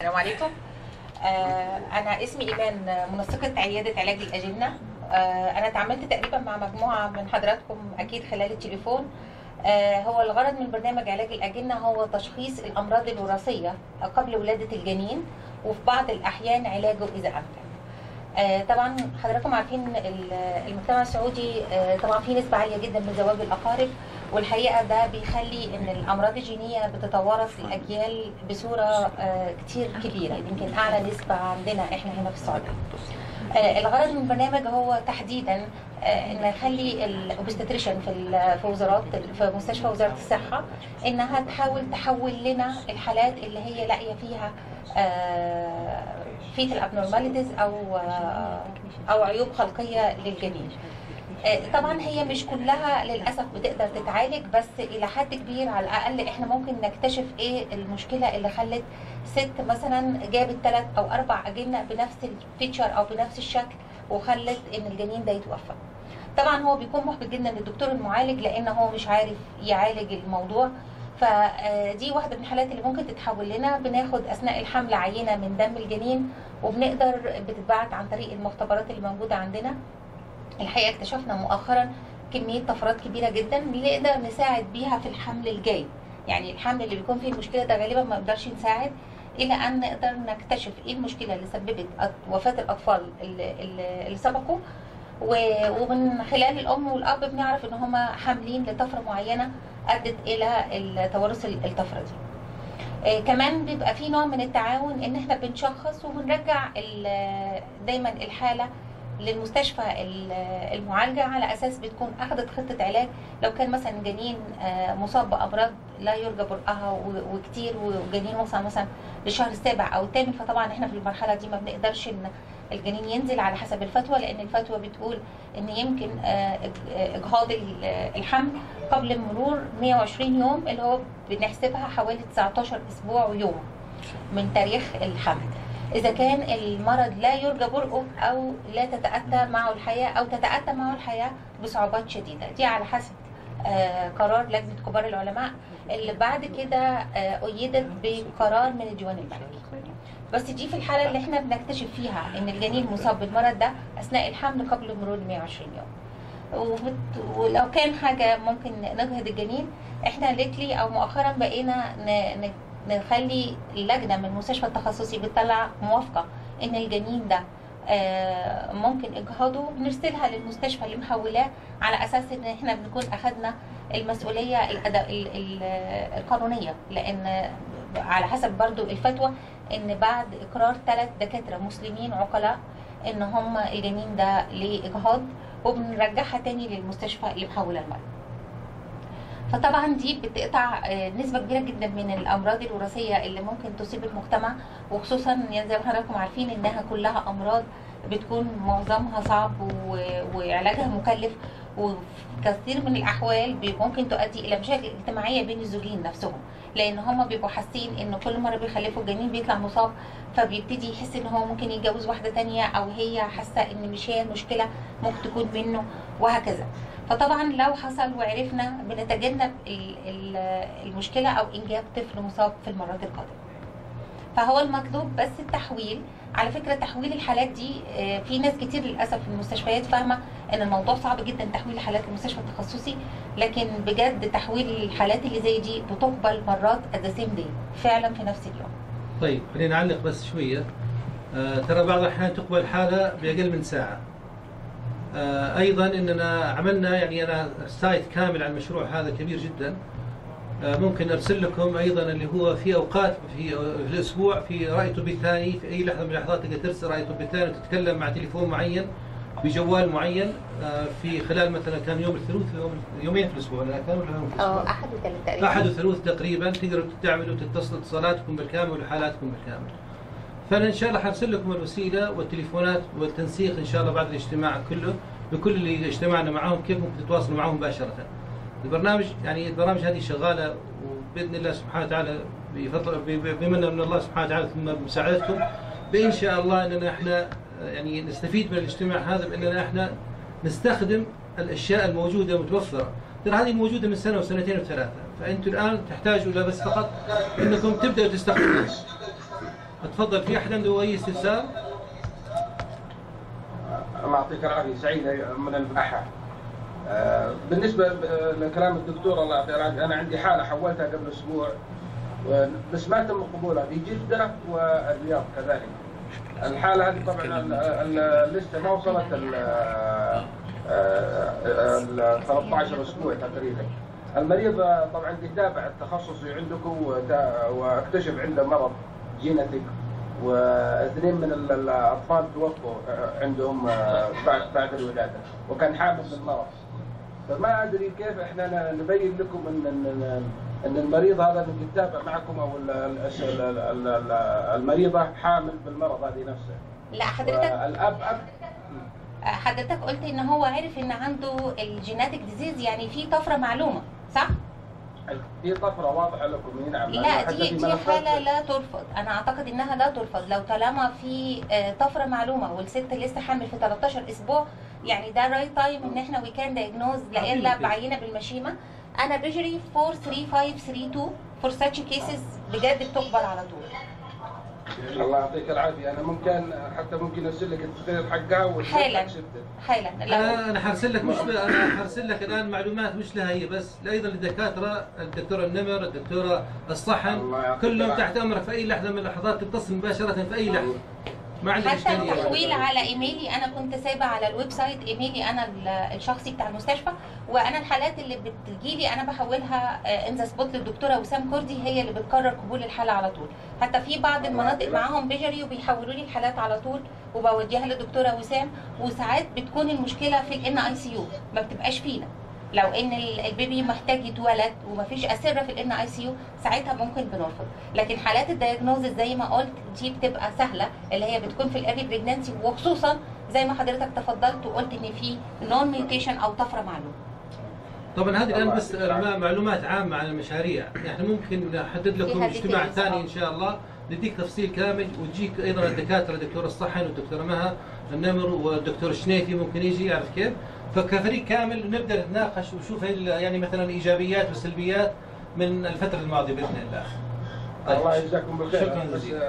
السلام عليكم. آه، أنا اسمي إيمان منسقة عيادة علاج الأجنة. آه، أنا تعاملت تقريبا مع مجموعة من حضراتكم أكيد خلال التليفون. آه، هو الغرض من برنامج علاج الأجنة هو تشخيص الأمراض الوراثية قبل ولادة الجنين وفي بعض الأحيان علاجه إذا أمكن. آه، طبعا حضراتكم عارفين ال- المجتمع السعودي آه، طبعا في نسبة عالية جدا من زواج الأقارب والحقيقة ده بيخلي إن الأمراض الجينية بتتوارث الأجيال بصورة آه، كتير كبيرة يمكن أعلى نسبة عندنا إحنا هنا في السعودية. آه، الغرض من البرنامج هو تحديدا آه، ان يخلي ال obstetrician في في وزارات في مستشفى وزارة الصحة إنها تحاول تحول لنا الحالات اللي هي لاقية فيها fetal abnormalities أو آه، أو عيوب خلقية للجنين. آه، طبعا هي مش كلها للأسف بتقدر تتعالج بس إلى حد كبير على الأقل إحنا ممكن نكتشف إيه المشكلة اللي خلت ست مثلا جابت ثلاث أو أربع أجنة بنفس الفيتشر أو بنفس الشكل وخلت إن الجنين ده يتوفى. طبعا هو بيكون محبط جدا للدكتور المعالج لأن هو مش عارف يعالج الموضوع. فدي واحدة من الحالات اللي ممكن تتحول لنا. بناخد أثناء الحمل عينة من دم الجنين وبنقدر بتتبعت عن طريق المختبرات اللي موجودة عندنا. الحقيقة اكتشفنا مؤخرا كمية طفرات كبيرة جدا نقدر نساعد بيها في الحمل الجاي. يعني الحمل اللي بيكون فيه المشكلة ده غالبا ما نقدرش نساعد إلى أن نقدر نكتشف إيه المشكلة اللي سببت وفاة الأطفال اللي, سبقوا. ومن خلال الأم والأب بنعرف إن هما حاملين لطفرة معينة أدت إلى التوارث ال- الطفرة دي. آه، كمان بيبقى في نوع من التعاون إن إحنا بنشخص وبنرجع دايما الحالة للمستشفى ال- المعالجة على أساس بتكون أخذت خطة علاج. لو كان مثلا جنين آه، مصاب بأمراض لا يرجى برئها و- وكتير وجنين وصل مثلا للشهر السابع أو الثامن فطبعا إحنا في المرحلة دي ما بنقدرش إن الجنين ينزل على حسب الفتوى لأن الفتوى بتقول إن يمكن آه، إجهاض ال- الحمل قبل مرور 120 يوم اللي هو بنحسبها حوالي 19 أسبوع ويوم من تاريخ الحمل. إذا كان المرض لا يرجى برؤه أو لا تتأتى معه الحياة أو تتأتى معه الحياة بصعوبات شديدة. دي على حسب آه، قرار لجنة كبار العلماء. اللي بعد كده آه، أيدت بقرار من الديوان الملكي. بس دي في الحالة اللي إحنا بنكتشف فيها إن الجنين مصاب بالمرض ده أثناء الحمل قبل مرور 120 يوم. ولو كان حاجة ممكن نجهض الجنين إحنا ليتلي أو مؤخرا بقينا ن- ن- نخلي اللجنة من المستشفى التخصصي بتطلع موافقة إن الجنين ده آه، ممكن إجهاضه بنرسلها للمستشفى اللي محولاه على أساس إن إحنا بنكون اخذنا المسؤولية القانونية. لأن على حسب برضو الفتوى إن بعد إقرار ثلاث دكاترة مسلمين عقلاء إن هم الجنين ده لإجهاض وبنرجعها تاني للمستشفى اللي محوله المرض. فطبعا دي بتقطع آه، نسبة كبيرة جدا من الأمراض الوراثية اللي ممكن تصيب المجتمع وخصوصا زي ما حضراتكم عارفين إنها كلها أمراض بتكون معظمها صعب وعلاجها مكلف وفي كثير من الأحوال بي- ممكن تؤدي إلى مشاكل اجتماعية بين الزوجين نفسهم لأن هما بيبقوا حاسين إن كل مرة بيخلفوا الجنين بيطلع مصاب فبيبتدي يحس إن هو ممكن يتجوز واحدة تانية أو هي حاسة إن مش هي المشكلة ممكن تكون منه وهكذا. فطبعا لو حصل وعرفنا بنتجنب ال- ال- المشكلة أو إنجاب طفل مصاب في المرات القادمة. فهو المطلوب بس التحويل. على فكرة تحويل الحالات دي آه، في ناس كتير للأسف في المستشفيات فاهمة إن الموضوع صعب جدا تحويل الحالات المستشفى التخصصي لكن بجد تحويل الحالات اللي زي دي بتقبل مرات the same day فعلا في نفس اليوم. طيب خلينا نعلق بس شوية. آه ترى بعض الأحيان تقبل حالة بأقل من ساعة. أيضا إننا عملنا يعني أنا سايت كامل عن المشروع هذا كبير جدا آه ممكن أرسل لكم أيضا اللي هو في أوقات في, في الأسبوع في رأي طبي ثاني في أي لحظة من اللحظات تقدر ترسل رأي طبي ثاني وتتكلم مع تليفون معين بجوال معين آه في خلال مثلا كان يوم الثلاث يوم يومين في الأسبوع لا كان ولا يوم في الأسبوع؟ أحد وثلاث تقريبا أحد وثلوث تقريبا تقدروا تعملوا تتصلوا اتصالاتكم بالكامل وحالاتكم بالكامل. فأنا إن شاء الله حرسل لكم الوسيلة والتليفونات والتنسيق إن شاء الله بعد الاجتماع كله بكل اللي اجتمعنا معهم كيف ممكن تتواصلوا معهم مباشرة. البرنامج يعني البرامج هذه شغالة وبإذن الله سبحانه وتعالى بفضل بمن من الله سبحانه وتعالى ثم بمساعدتكم. بان شاء الله إننا إحنا يعني نستفيد من الاجتماع هذا بإننا إحنا نستخدم الأشياء الموجودة المتوفره ترى هذه موجودة من سنة وسنتين وثلاثة. فانتم الآن تحتاجوا إلى بس فقط إنكم تبدأوا تستخدموها. تفضل في أحد عنده أي استفسار؟ الله يعطيك العافية سعيد من البحة آه، بالنسبة لكلام الدكتور الله يعطيه العافية أنا عندي حالة حولتها قبل أسبوع بس ما تم قبولها في جدة والرياض كذلك. الحالة هذه طبعا لسه ما وصلت ال ال 13 أسبوع تقريبا. المريض طبعا يتابع التخصصي عندكم واكتشف عنده مرض genetic واثنين من ال- الأطفال توفوا آه، عندهم آه، بعد بعد الولادة. وكان حامل بالمرض فما أدري كيف إحنا نبين لكم ان ان ان المريض هذا اللي يتابع معكم أو ال- ال- ال- ال- ال- المريضه حامل بالمرض هذه نفسه. لا حضرتك والاب اب حضرتك قلت إن هو عرف إن عنده ال genetic disease يعني في طفرة معلومة صح؟ في طفرة واضحة نعم لا دي دي حالة لا ترفض. أنا أعتقد إنها لا ترفض. لو طالما في آه، طفرة معلومة والست لسه حامل في 13 أسبوع يعني ده right time إن إحنا we can diagnose لقينا بعينة بالمشيمة. أنا بجري 43532 for such cases بجد بتقبل على طول. الله يعطيك العافية. أنا ممكن حتى ممكن أرسل لك التقرير حقها حالا. حالا أنا أنا حرسل لك مش أنا حرسل لك الآن معلومات مش لها هي بس. أيضا للدكاترة الدكتورة النمر الدكتورة الصحن. كلهم. تحت أمرك في أي لحظة من اللحظات تتصل مباشرة في أي لحظة. ما حتى التحويل على إيميلي. أنا كنت سايبة على ال website email ي أنا ال- الشخصي بتاع المستشفى وأنا الحالات اللي بتجيلي أنا بحولها on the spot للدكتورة وسام كردي هي اللي بتقرر قبول الحالة على طول. حتى في بعض المناطق معاهم بيجري وبيحولوا لي الحالات على طول وبوديها للدكتوره وسام وساعات بتكون المشكلة في ال NICU ما بتبقاش فينا. لو إن ال- baby محتاج يتولد ومفيش أسرة في ال NICU ساعتها ممكن بنرفض لكن حالات ال diagnosis زي ما قلت دي بتبقى سهلة اللي هي بتكون في ال early pregnancy وخصوصا زي ما حضرتك تفضلت وقلت إن في known mutation أو طفرة معلومه طبعا هذه الآن بس. معلومات عامة عن المشاريع يعني ممكن نحدد لكم اجتماع ثاني. إن شاء الله نديك تفصيل كامل وتجيك أيضا الدكاترة الدكتور الصحن والدكتورة مها النمر والدكتور الشنيفي ممكن يجي يعرف كيف فكفريق كامل نبدأ نتناقش ونشوف يعني مثلا الايجابيات والسلبيات من الفترة الماضية بإذن الله. طيب. الله يجزاكم بالخير شكرا جزيلا